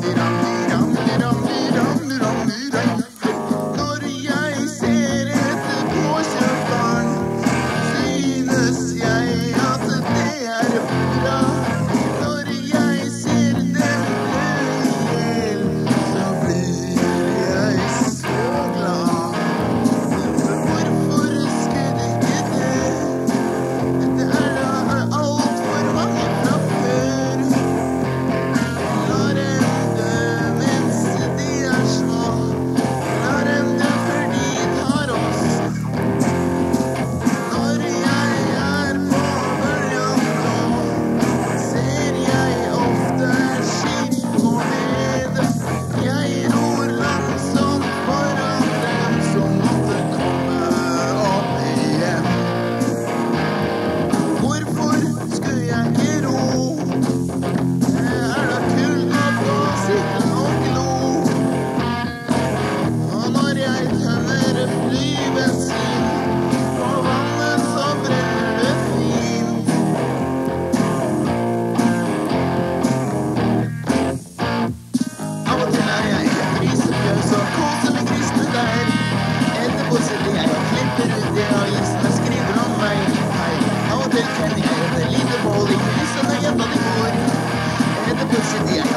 Når jeg